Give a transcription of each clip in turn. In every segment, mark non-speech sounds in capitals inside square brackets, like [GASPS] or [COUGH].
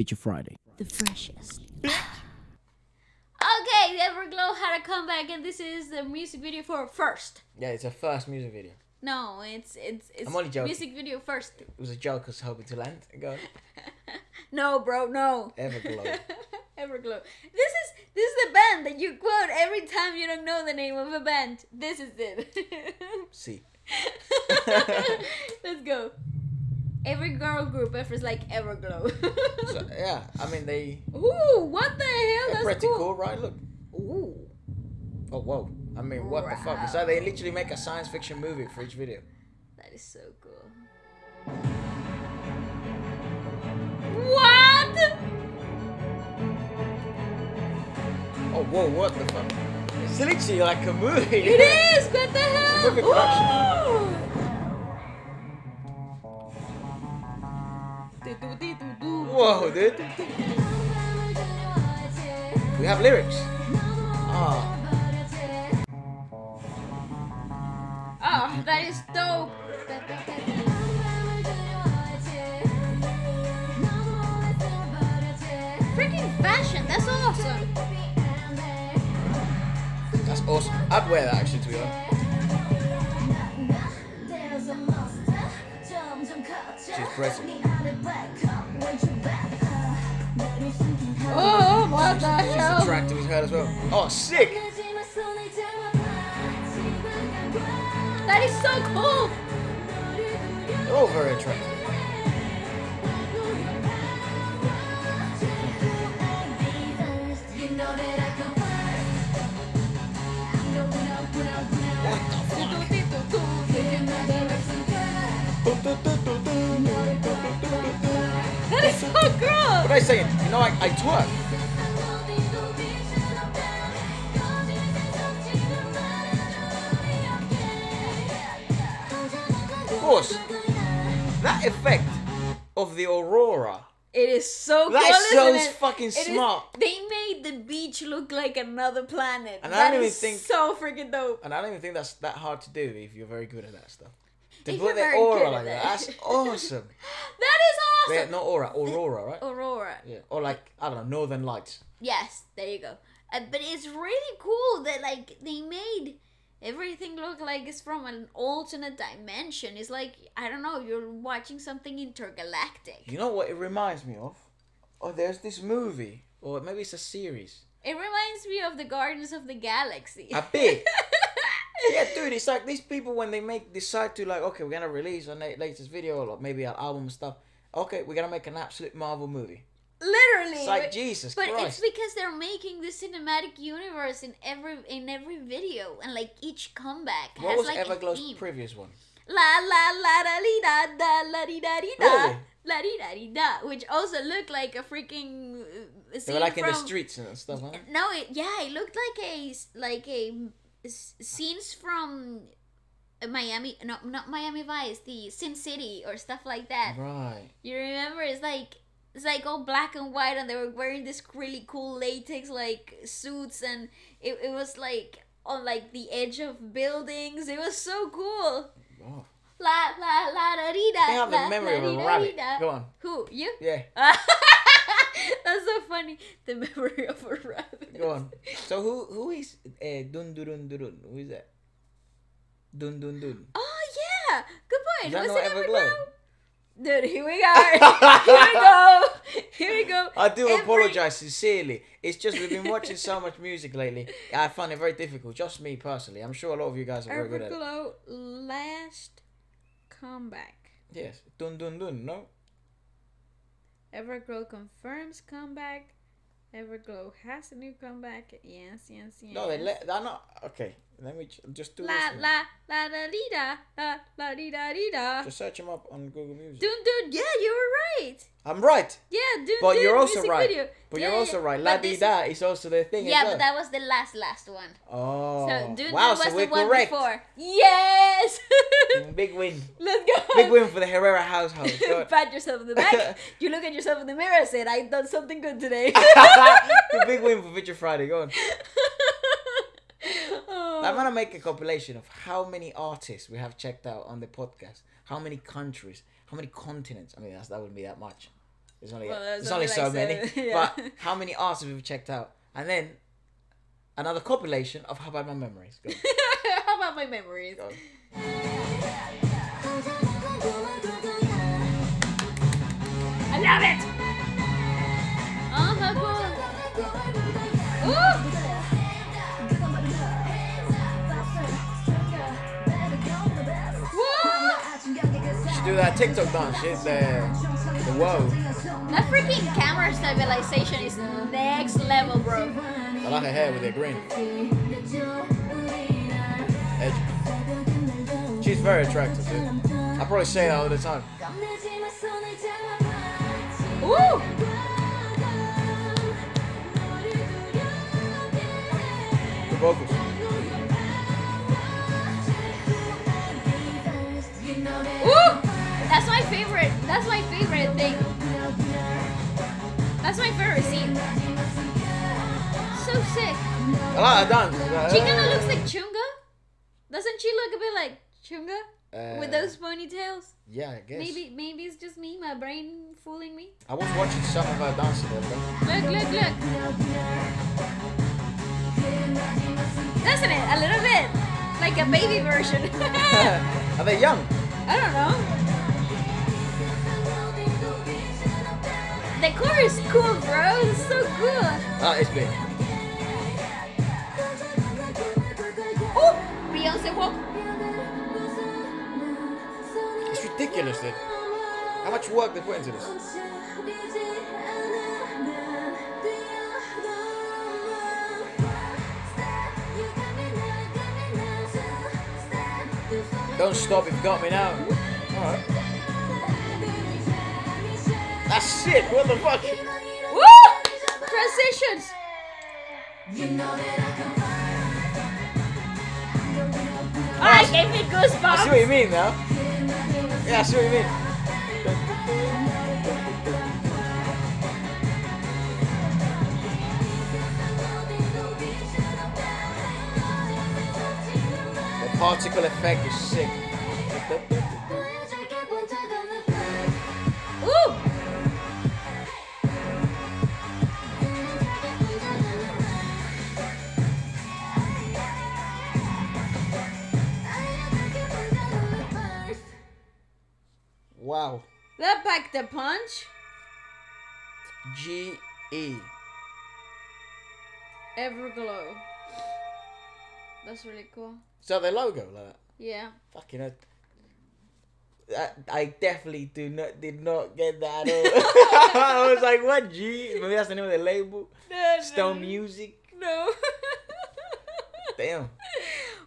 Feature Friday. The freshest. [GASPS] okay, the Everglow had a comeback, and this is the music video for first. Yeah, it's a first music video. No, it's it's it's I'm only joking. music video first. It was a joke. I was hoping to land. Go. [LAUGHS] no, bro, no. Everglow. [LAUGHS] Everglow. This is this is the band that you quote every time you don't know the name of a band. This is it. [LAUGHS] See. Let's go. Every girl group ever is like Everglow. So, yeah, I mean they. [LAUGHS] Ooh, what the hell? That's pretty cool. cool. right? Look. Ooh, Oh whoa. I mean, what the fuck? It's like they literally make a science fiction movie for each video. that is so cool. What? Oh whoa, what the fuck? It's literally like a movie. It is. What the hell? movie production. Ooh. Whoa, dude. We have lyrics. Ah, Oh, that is dope. Freaking fashion. That's awesome. that's awesome. I'd wear that actually, to be honest. She's present. Oh, what the She's hell? attractive as hell as well. Oh, sick. That is so cool. They're all very attractive. That cool. What are they saying? You know, I, I twerk. Of course, that effect of the aurora. It is so cool. That is so isn't it? fucking It is- smart. they made the beach look like another planet. And I don't even is think- so freaking dope. And I don't even think that's that hard to do if you're very good at that stuff. If put you're the aura like that, that. that's [LAUGHS] awesome. That is Yeah, awesome. not aura, aurora, right? Aurora. Yeah, or like I don't know, northern lights. Yes, there you go. Uh, but it's really cool that like they made everything look like it's from an alternate dimension. It's like I don't know, you're watching something intergalactic. You know what it reminds me of? Oh, there's this movie, or maybe it's a series. It reminds me of the Guardians of the Galaxy. A bit. [LAUGHS] yeah, dude, it's like these people when they make decide to like, okay, we're gonna release our latest video or maybe an album and stuff. Okay, we're gonna make an absolute Marvel movie. Literally. It's like but- Jesus But Christ. it's because they're making the cinematic universe in every in every video, and like each comeback what has was like Everglow's a theme. previous one? la la la da li da da la di da di da Really? la di da di da, which also looked like a freaking. Uh, They were like in the streets and stuff, huh? No, it, yeah, it looked like a like a s- scenes from Miami, no, not Miami Vice, the Sin City or stuff like that. Right. You remember? It's like it's like all black and white, and they were wearing this really cool latex like suits, and it, it was like on like the edge of buildings. It was so cool. Oh. La la la da dee da. They have la, the memory of a rabbit. da. Go on. Who you? Yeah, [LAUGHS] That's so funny. The memory of a rabbit. Go on. So who who is uh, Dun Dun Dun Dun? Who is that? Dun Dun Dun. Oh yeah, good point. Is that Was not it Everglow? Everglow? Dude, here we go. [LAUGHS] here we go. Here we go. I do Every- apologize sincerely. It's just we've been watching so much music lately. I find it very difficult. Just me personally. I'm sure a lot of you guys are very good at it. Everglow last comeback. Yes. Dun Dun Dun. No. Everglow confirms comeback. Everglow has a new comeback. Yes, yes, yes. No, they let. They're not. Okay. Let me j- just do La this. la la da dee da la la dee da dee da. Just search them up on Google Music. Dun dun. Yeah, you were right. I'm right. Yeah, dun But dun. you're also right. Video. But Yeah, you're also right. La di is- da is also the thing. Yeah, but that was the last last one. Oh. So Dun wow, Dun was so we're the one correct. before. Yes. [LAUGHS] Mm, big win. Let's go. Big win for the Herrera household. [LAUGHS] Pat yourself in the back. [LAUGHS] you look at yourself in the mirror and said, I've done something good today. the big win for Feature Friday. Go on. I'm gonna make a compilation of how many artists we have checked out on the podcast, how many countries, how many continents. I mean, that's, that wouldn't be that much. There's only Well, there's there's only only so like many. seven, [LAUGHS] yeah. But how many artists we've checked out? And then another compilation of how about my memories. Go. [LAUGHS] How about my memories? Go. I love it. Do that TikTok dance shit. The the whoa. That freaking camera stabilization is next level, bro. I like her hair with the green. Edge. She's very attractive, dude. I probably say that all the time. Ooh. The vocals. Ooh. That's my favorite. That's my favorite thing. That's my favorite scene. So sick. I like her dance. She kind of looks like Chungha. Doesn't she look a bit like Chungha Uh, with those ponytails? Yeah, I guess. Maybe, maybe it's just me, my brain fooling me. I was watching some of her dancing. Look, look, look. Doesn't it? A little bit. Like a baby version. [LAUGHS] [LAUGHS] Are they young? I don't know. The core is cool, bro. It's so cool. Ah, it's big. Oh, Beyonce walk. It's ridiculous, dude. How much work they put into this? Don't stop, you've got me now. Alright. That's it, what the fuck? Woo! Transitions. I gave me goosebumps! I see what you mean now. Yeah, I see what you mean. The particle effect is sick. Packed the punch. G E. Everglow. That's really cool. So the logo like that. Yeah. Fucking hell. I, I definitely do not did not get that. at all. [LAUGHS] [LAUGHS] I was like, what G? Maybe that's the name of the label. No, Stone Music. No. [LAUGHS] Damn.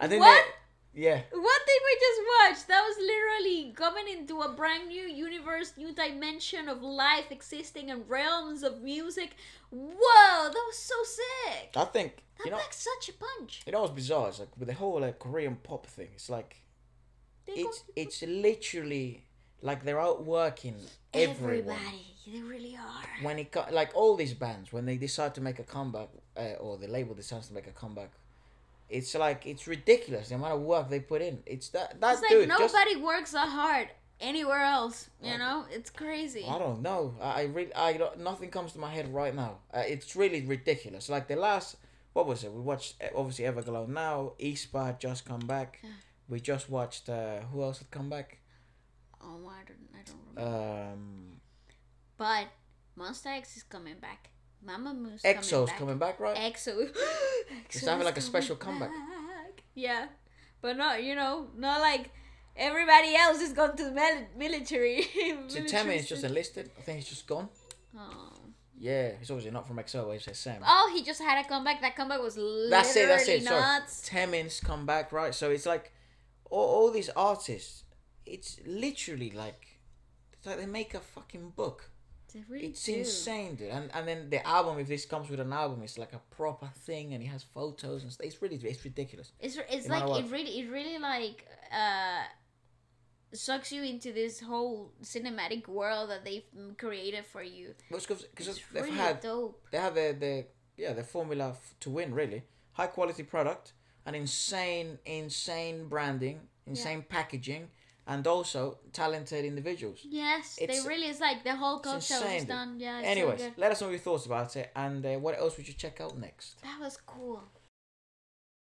I think What? that- yeah. What did we just watch? That was literally coming into a brand new universe, new dimension of life existing and realms of music. Whoa, that was so sick. I think That you know packed such a punch. you know what's bizarre? It's like with the whole like Korean pop thing. It's like They it's it's literally like they're out working everyone. everybody. They really are. When it like all these bands when they decide to make a comeback uh, or the label decides to make a comeback, it's like it's ridiculous the amount of work they put in. It's that that It's like dude just nobody works that hard anywhere else. You know, it's crazy. I don't know. I, I really, I don't, nothing comes to my head right now. Uh, it's really ridiculous. Like the last, what was it? We watched uh, obviously Everglow now. aespa had just come back. Yeah. We just watched. Uh, who else had come back? Oh, I don't, I don't remember. Um, but Monsta X is coming back. Mamamoo's EXO's coming back. coming back, right? EXO. [GASPS] It's having like a special comeback. back. Yeah, but not you know not like everybody else has gone to the mil- military. [LAUGHS] So Taemin is just enlisted. I think he's just gone. Oh. Yeah, he's obviously not from EXO. He's Sam. oh, he just had a comeback. That comeback was literally That's it. That's it. Nuts. Taemin's come back, right? So it's like all, all these artists. It's literally like it's like they make a fucking book. They really It's do. insane, dude. And and then the album, if this comes with an album, it's like a proper thing, and he has photos and stuff. It's really, it's ridiculous. It's it's No like it really it really like uh sucks you into this whole cinematic world that they've mm, created for you. Because they've really had dope. they have the the yeah the formula f- to win really high quality product, an insane insane branding, insane packaging, and also talented individuals. Yes, It's- they really is like the whole concept was done. Yeah, Anyways, so let us know your thoughts about it, and uh, what else would you check out next? That was cool.